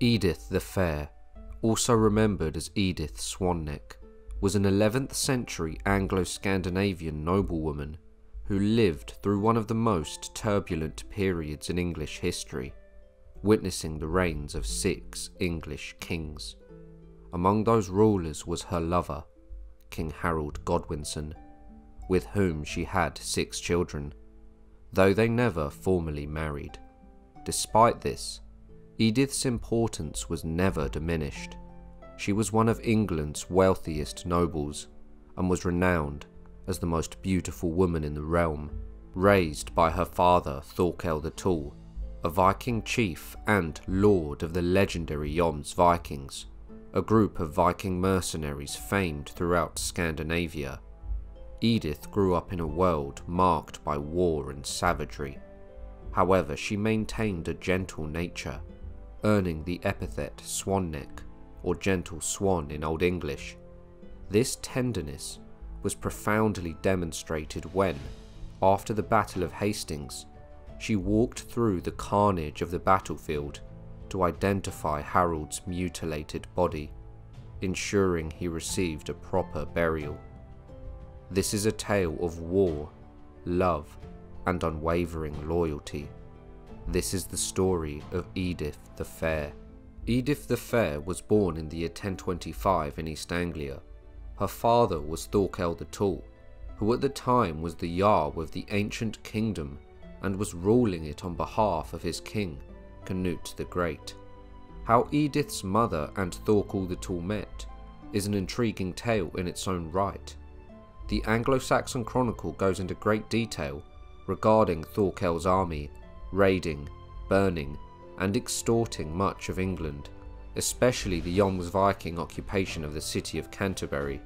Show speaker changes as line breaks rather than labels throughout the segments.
Edith the Fair, also remembered as Edith Swanneck, was an 11th century Anglo Scandinavian noblewoman who lived through one of the most turbulent periods in English history, witnessing the reigns of six English kings. Among those rulers was her lover, King Harold Godwinson, with whom she had six children, though they never formally married. Despite this, Edith's importance was never diminished. She was one of England's wealthiest nobles and was renowned as the most beautiful woman in the realm, raised by her father Thorkell the Tall, a Viking chief and lord of the legendary Jomsvikings, a group of Viking mercenaries famed throughout Scandinavia. Edith grew up in a world marked by war and savagery. However, she maintained a gentle nature, earning the epithet Swanneck, or gentle swan in Old English. This tenderness was profoundly demonstrated when, after the Battle of Hastings, she walked through the carnage of the battlefield to identify Harold's mutilated body, ensuring he received a proper burial. This is a tale of war, love, and unwavering loyalty. This is the story of Edith the Fair. Edith the Fair was born in the year 1025 in East Anglia. Her father was Thorkell the Tall, who at the time was the Jarl of the ancient kingdom and was ruling it on behalf of his king, Canute the Great. How Edith's mother and Thorkell the Tall met is an intriguing tale in its own right. The Anglo-Saxon Chronicle goes into great detail regarding Thorkell's army raiding, burning, and extorting much of England, especially the Jomsviking occupation of the city of Canterbury.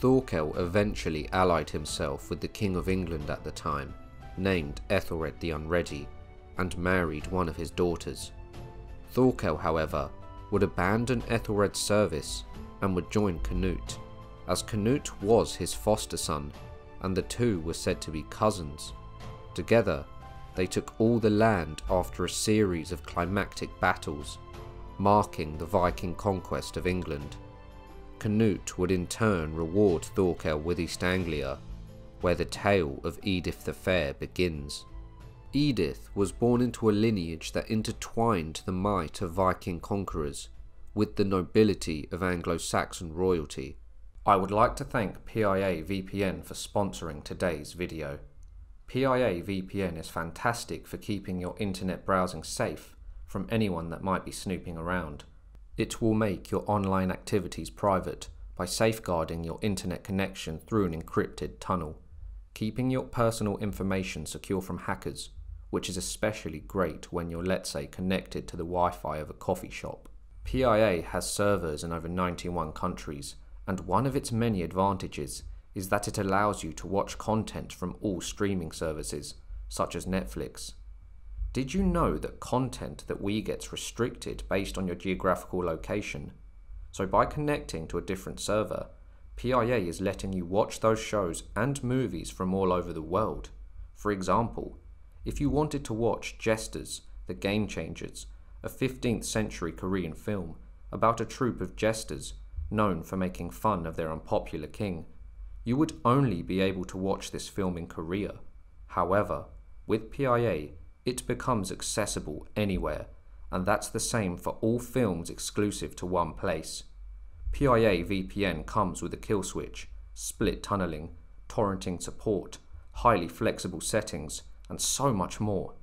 Thorkell eventually allied himself with the King of England at the time, named Ethelred the Unready, and married one of his daughters. Thorkell, however, would abandon Ethelred's service and would join Canute, as Canute was his foster son, and the two were said to be cousins. Together, they took all the land after a series of climactic battles, marking the Viking conquest of England. Canute would in turn reward Thorkell with East Anglia, where the tale of Edith the Fair begins. Edith was born into a lineage that intertwined the might of Viking conquerors with the nobility of Anglo-Saxon royalty. I would like to thank PIA VPN for sponsoring today's video. PIA VPN is fantastic for keeping your internet browsing safe from anyone that might be snooping around. It will make your online activities private by safeguarding your internet connection through an encrypted tunnel, keeping your personal information secure from hackers, which is especially great when you're let's say connected to the Wi-Fi of a coffee shop. PIA has servers in over 91 countries, and one of its many advantages is that it allows you to watch content from all streaming services, such as Netflix. Did you know that content that we get's restricted based on your geographical location? So by connecting to a different server, PIA is letting you watch those shows and movies from all over the world. For example, if you wanted to watch Jesters, the Game Changers, a 15th century Korean film about a troupe of jesters known for making fun of their unpopular king, you would only be able to watch this film in Korea. However, with PIA, it becomes accessible anywhere, and that's the same for all films exclusive to one place. PIA VPN comes with a kill switch, split tunneling, torrenting support, highly flexible settings, and so much more.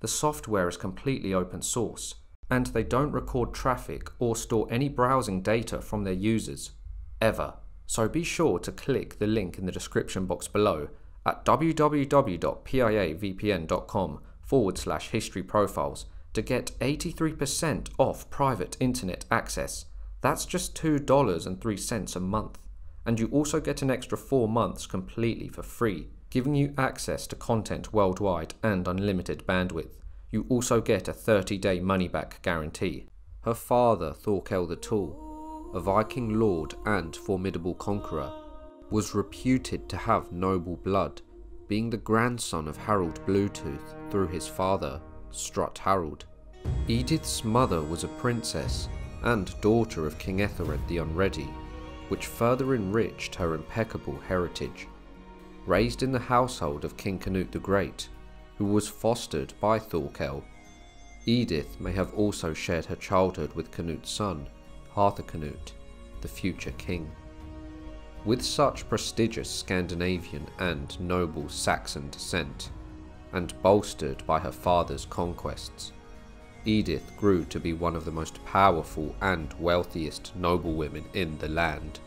The software is completely open source, and they don't record traffic or store any browsing data from their users, ever. So be sure to click the link in the description box below at www.piavpn.com forward slash history profiles to get 83% off private internet access. That's just $2.03 a month. And you also get an extra 4 months completely for free, giving you access to content worldwide and unlimited bandwidth. You also get a 30 day money back guarantee. Her father, Thorkell the Tall, a Viking lord and formidable conqueror, was reputed to have noble blood, being the grandson of Harold Bluetooth through his father, Strut Harald. Edith's mother was a princess and daughter of King Ethelred the Unready, which further enriched her impeccable heritage. Raised in the household of King Canute the Great, who was fostered by Thorkell, Edith may have also shared her childhood with Canute's son, Harthacnut, the future king. With such prestigious Scandinavian and noble Saxon descent, and bolstered by her father's conquests, Edith grew to be one of the most powerful and wealthiest noblewomen in the land.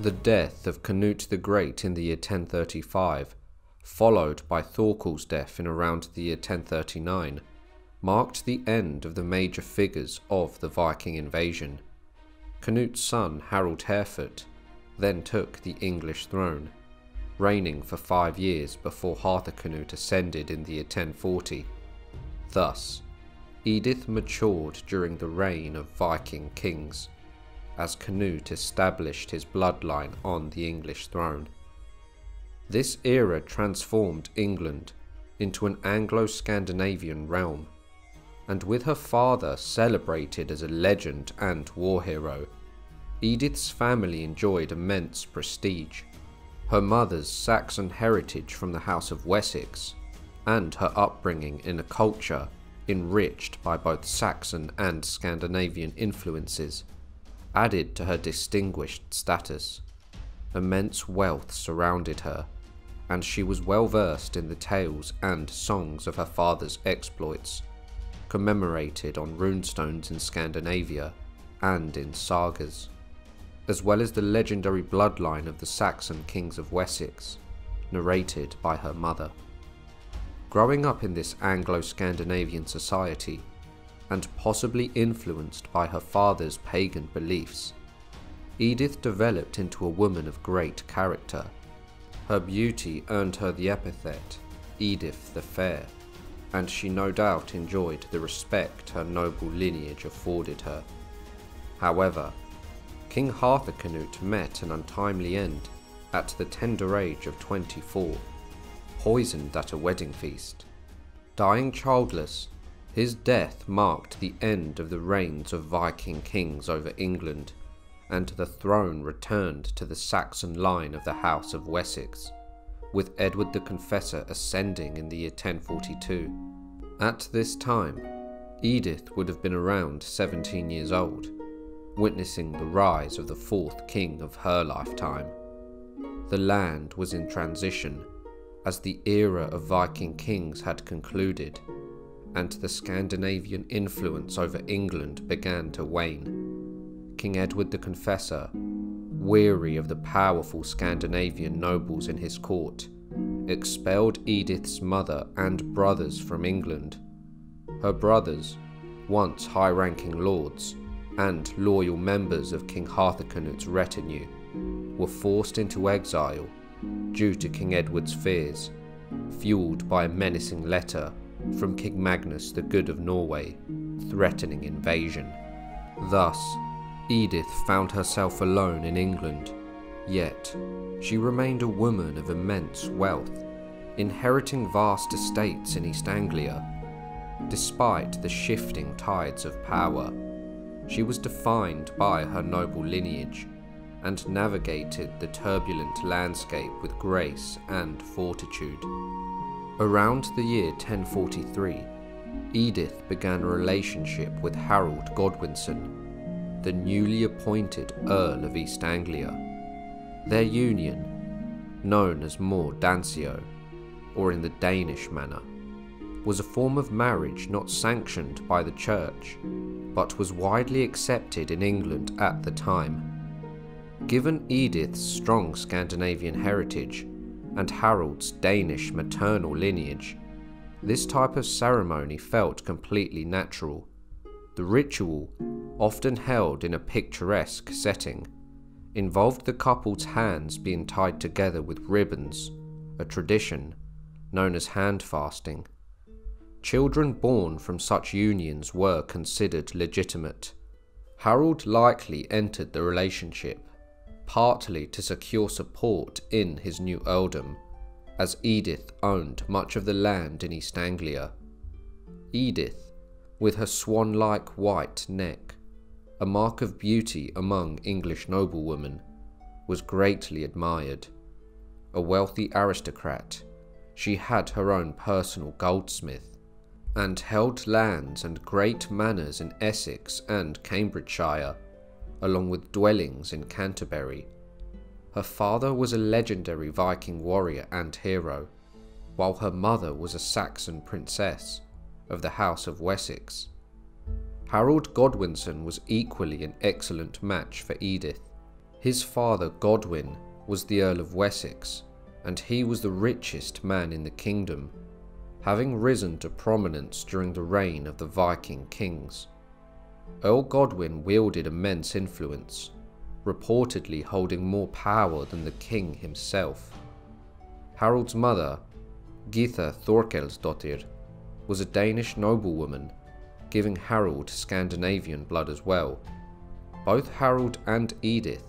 The death of Canute the Great in the year 1035, followed by Thorkell's death in around the year 1039, marked the end of the major figures of the Viking invasion. Canute's son Harold Harefoot then took the English throne, reigning for five years before Harthacnut ascended in the year 1040. Thus, Edith matured during the reign of Viking kings, as Canute established his bloodline on the English throne. This era transformed England into an Anglo-Scandinavian realm, and with her father celebrated as a legend and war hero, Edith's family enjoyed immense prestige. Her mother's Saxon heritage from the House of Wessex, and her upbringing in a culture enriched by both Saxon and Scandinavian influences, added to her distinguished status. Immense wealth surrounded her, and she was well versed in the tales and songs of her father's exploits, commemorated on runestones in Scandinavia and in sagas, as well as the legendary bloodline of the Saxon kings of Wessex, narrated by her mother. Growing up in this Anglo-Scandinavian society, and possibly influenced by her father's pagan beliefs, Edith developed into a woman of great character. Her beauty earned her the epithet Edith the Fair, and she no doubt enjoyed the respect her noble lineage afforded her. However, King Harthacnut met an untimely end at the tender age of 24 poisoned at a wedding feast. Dying childless, his death marked the end of the reigns of Viking kings over England, and the throne returned to the Saxon line of the House of Wessex, with Edward the Confessor ascending in the year 1042. At this time, Edith would have been around 17 years old, witnessing the rise of the fourth king of her lifetime. The land was in transition as the era of Viking kings had concluded, and the Scandinavian influence over England began to wane. King Edward the Confessor, weary of the powerful Scandinavian nobles in his court, expelled Edith's mother and brothers from England. Her brothers, once high ranking lords and loyal members of King Harthacnut's retinue, were forced into exile due to King Edward's fears, fueled by a menacing letter from King Magnus the Good of Norway, threatening invasion. Thus, Edith found herself alone in England, yet she remained a woman of immense wealth, inheriting vast estates in East Anglia. Despite the shifting tides of power, she was defined by her noble lineage and navigated the turbulent landscape with grace and fortitude. Around the year 1043, Edith began a relationship with Harold Godwinson, the newly appointed Earl of East Anglia. Their union, known as more danico, or in the Danish manner, was a form of marriage not sanctioned by the church, but was widely accepted in England at the time. Given Edith's strong Scandinavian heritage and Harold's Danish maternal lineage, this type of ceremony felt completely natural. The ritual, often held in a picturesque setting, involved the couple's hands being tied together with ribbons, a tradition known as hand fasting. Children born from such unions were considered legitimate. Harold likely entered the relationship partly to secure support in his new earldom, as Edith owned much of the land in East Anglia. Edith, with her swan like white neck, a mark of beauty among English noblewomen, was greatly admired. A wealthy aristocrat, she had her own personal goldsmith, and held lands and great manors in Essex and Cambridgeshire, along with dwellings in Canterbury. Her father was a legendary Viking warrior and hero, while her mother was a Saxon princess of the House of Wessex. Harold Godwinson was equally an excellent match for Edith. His father, Godwin, was the Earl of Wessex, and he was the richest man in the kingdom, having risen to prominence during the reign of the Viking kings. Earl Godwin wielded immense influence, reportedly holding more power than the king himself. Harold's mother, Gytha Thorkelsdottir, was a Danish noblewoman, giving Harold Scandinavian blood as well. Both Harold and Edith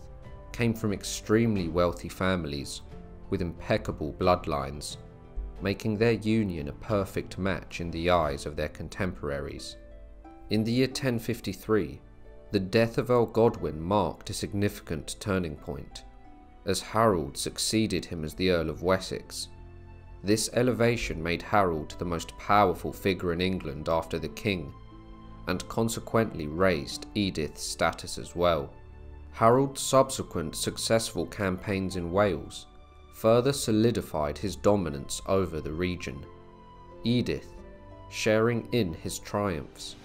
came from extremely wealthy families with impeccable bloodlines, making their union a perfect match in the eyes of their contemporaries. In the year 1053, the death of Earl Godwin marked a significant turning point, as Harold succeeded him as the Earl of Wessex this elevation made Harold the most powerful figure in England after the king, and consequently raised Edith's status as well. Harold's subsequent successful campaigns in Wales further solidified his dominance over the region. Edith, sharing in his triumphs,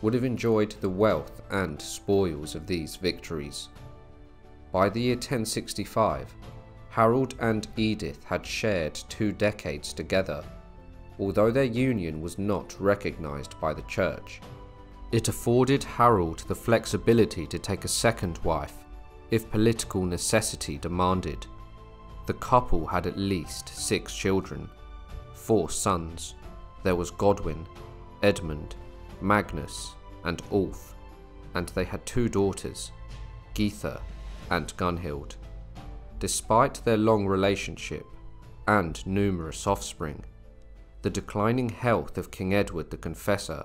would have enjoyed the wealth and spoils of these victories. By the year 1065, Harold and Edith had shared two decades together, although their union was not recognised by the church. It afforded Harold the flexibility to take a second wife if political necessity demanded. The couple had at least six children, four sons. There was Godwin, Edmund, Magnus, and Ulf, and they had two daughters, Gytha and Gunhild. Despite their long relationship and numerous offspring, the declining health of King Edward the Confessor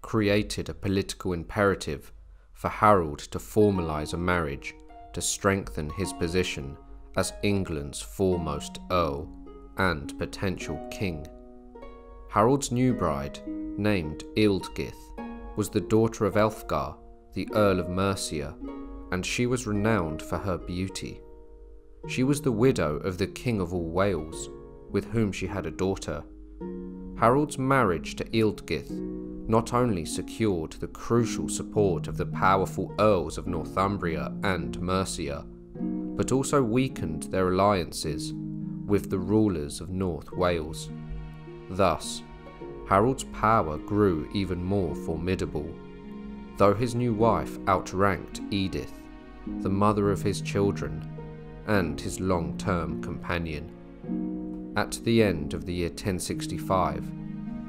created a political imperative for Harold to formalise a marriage to strengthen his position as England's foremost Earl and potential king. Harold's new bride, named Ealdgyth, was the daughter of Elfgar, the Earl of Mercia, and she was renowned for her beauty. She was the widow of the King of all Wales, with whom she had a daughter. Harold's marriage to Ealdgyth not only secured the crucial support of the powerful Earls of Northumbria and Mercia, but also weakened their alliances with the rulers of North Wales. Thus, Harold's power grew even more formidable, though his new wife outranked Edith, the mother of his children, and his long term companion. At the end of the year 1065,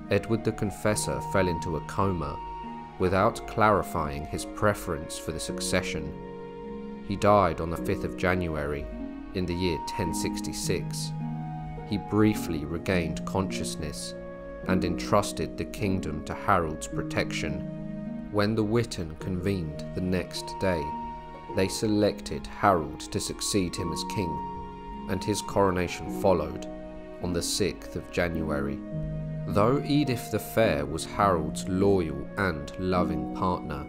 Edward the Confessor fell into a coma without clarifying his preference for the succession. He died on the 5th of January in the year 1066. He briefly regained consciousness and entrusted the kingdom to Harold's protection. When the Witan convened the next day, they selected Harold to succeed him as king, and his coronation followed on the 6th of January. Though Edith the Fair was Harold's loyal and loving partner,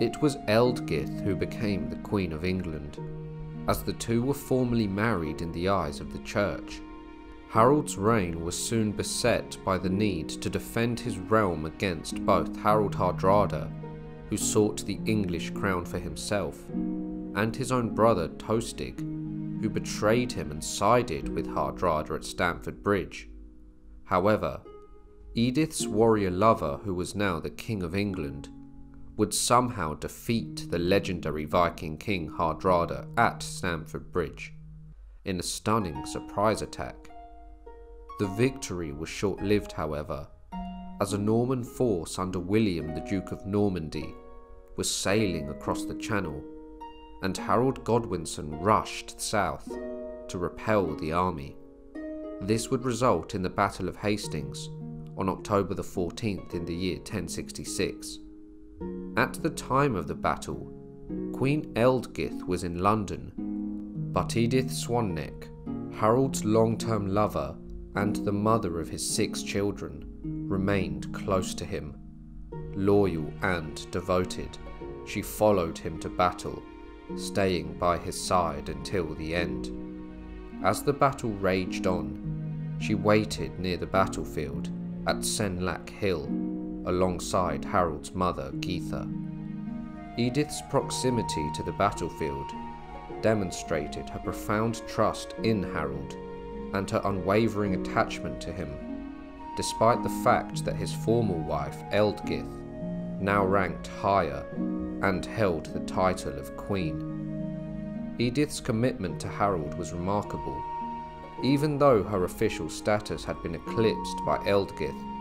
it was Ealdgyth who became the Queen of England, as the two were formally married in the eyes of the Church. Harold's reign was soon beset by the need to defend his realm against both Harald Hardrada who sought the English crown for himself, and his own brother Tostig, who betrayed him and sided with Hardrada at Stamford Bridge. However, Edith's warrior lover, who was now the King of England, would somehow defeat the legendary Viking king Hardrada at Stamford Bridge in a stunning surprise attack. The victory was short lived, however, as a Norman force under William the Duke of Normandy was sailing across the Channel, and Harold Godwinson rushed south to repel the army. This would result in the Battle of Hastings, on October the 14th in the year 1066. At the time of the battle, Queen Ealdgyth was in London, but Edith Swanneck, Harold's long term lover and the mother of his six children, remained close to him. Loyal and devoted, she followed him to battle, staying by his side until the end. As the battle raged on, she waited near the battlefield at Senlac Hill alongside Harold's mother, Gytha. Edith's proximity to the battlefield demonstrated her profound trust in Harold and her unwavering attachment to him, despite the fact that his former wife, Ealdgyth, now ranked higher and held the title of Queen. Edith's commitment to Harold was remarkable. Even though her official status had been eclipsed by Ealdgyth,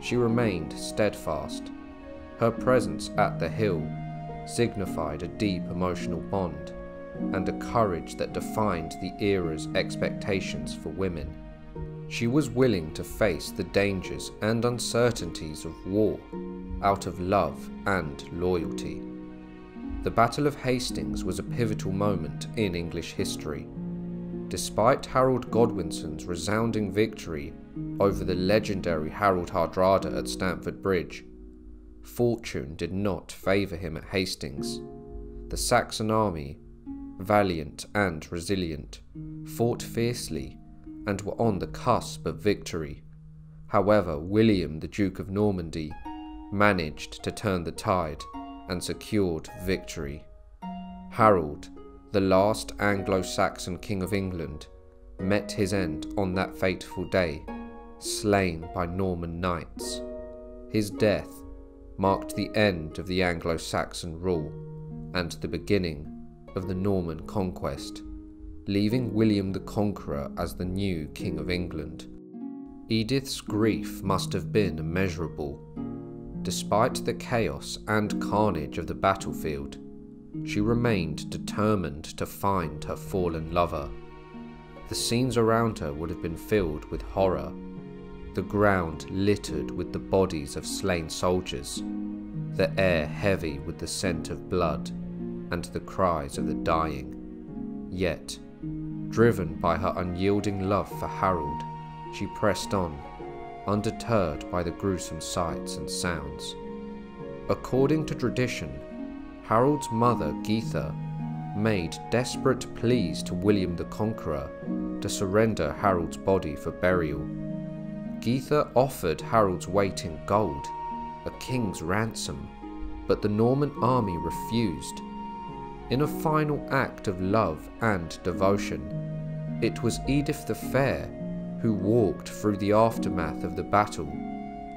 she remained steadfast. Her presence at the hill signified a deep emotional bond and a courage that defined the era's expectations for women. She was willing to face the dangers and uncertainties of war out of love and loyalty. The Battle of Hastings was a pivotal moment in English history. Despite Harold Godwinson's resounding victory over the legendary Harold Hardrada at Stamford Bridge, fortune did not favour him at Hastings. The Saxon army, valiant and resilient, fought fiercely and were on the cusp of victory. However, William, the Duke of Normandy, managed to turn the tide and secured victory. Harold, the last Anglo Saxon King of England, met his end on that fateful day, slain by Norman knights. His death marked the end of the Anglo Saxon rule and the beginning of the Norman conquest, leaving William the Conqueror as the new King of England. Edith's grief must have been immeasurable Despite the chaos and carnage of the battlefield, she remained determined to find her fallen lover. The scenes around her would have been filled with horror, the ground littered with the bodies of slain soldiers, the air heavy with the scent of blood and the cries of the dying. Yet, driven by her unyielding love for Harold, she pressed on undeterred by the gruesome sights and sounds. According to tradition, Harold's mother, Gytha, made desperate pleas to William the Conqueror to surrender Harold's body for burial. Gytha offered Harold's weight in gold, a king's ransom, but the Norman army refused. In a final act of love and devotion, it was Edith the Fair who walked through the aftermath of the battle,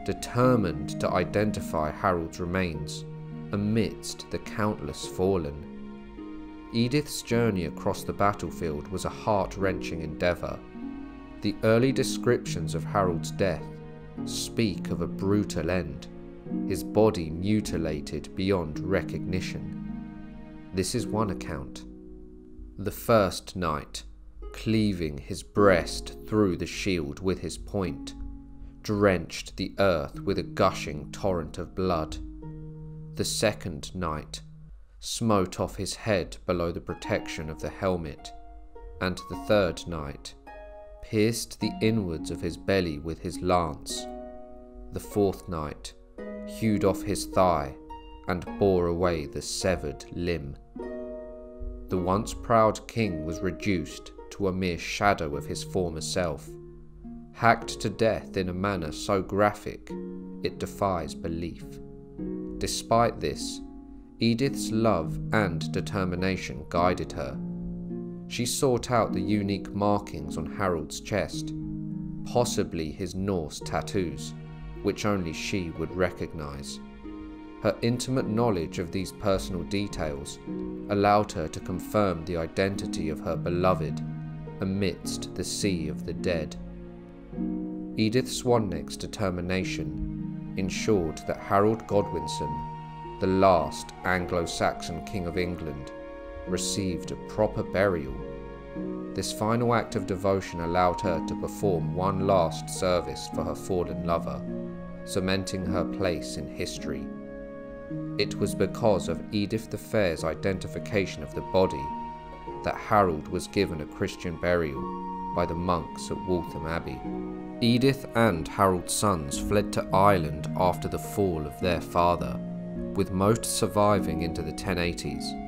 determined to identify Harold's remains amidst the countless fallen. Edith's journey across the battlefield was a heart wrenching endeavour. The early descriptions of Harold's death speak of a brutal end, his body mutilated beyond recognition. This is one account. The first knight, cleaving his breast through the shield with his point, drenched the earth with a gushing torrent of blood. The second knight smote off his head below the protection of the helmet, and the third knight pierced the inwards of his belly with his lance. The fourth knight hewed off his thigh and bore away the severed limb. The once proud king was reduced to a mere shadow of his former self, hacked to death in a manner so graphic it defies belief. Despite this, Edith's love and determination guided her. She sought out the unique markings on Harold's chest, possibly his Norse tattoos, which only she would recognize. Her intimate knowledge of these personal details allowed her to confirm the identity of her beloved amidst the sea of the dead. Edith Swanneck's determination ensured that Harold Godwinson, the last Anglo Saxon King of England, received a proper burial This final act of devotion allowed her to perform one last service for her fallen lover, cementing her place in history. It was because of Edith the Fair's identification of the body that Harold was given a Christian burial by the monks at Waltham Abbey. Edith and Harold's sons fled to Ireland after the fall of their father, with most surviving into the 1080s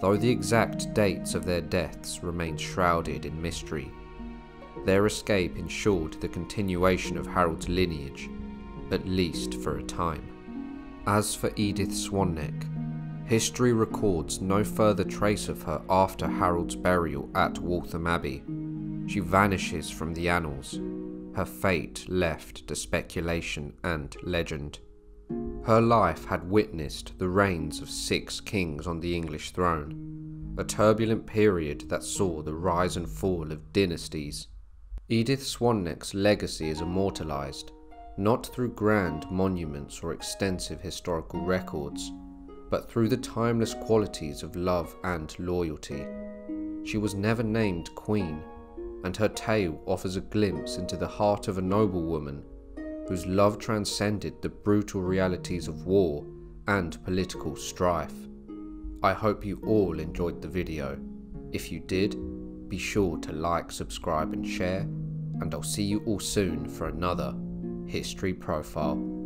though the exact dates of their deaths remain shrouded in mystery. Their escape ensured the continuation of Harold's lineage, at least for a time. As for Edith Swanneck, history records no further trace of her after Harold's burial at Waltham Abbey. She vanishes from the annals, her fate left to speculation and legend. Her life had witnessed the reigns of six kings on the English throne, a turbulent period that saw the rise and fall of dynasties. Edith Swanneck's legacy is immortalised, not through grand monuments or extensive historical records, but through the timeless qualities of love and loyalty. She was never named queen, and her tale offers a glimpse into the heart of a noblewoman whose love transcended the brutal realities of war and political strife. I hope you all enjoyed the video. If you did, be sure to like, subscribe and share, and I'll see you all soon for another History Profile.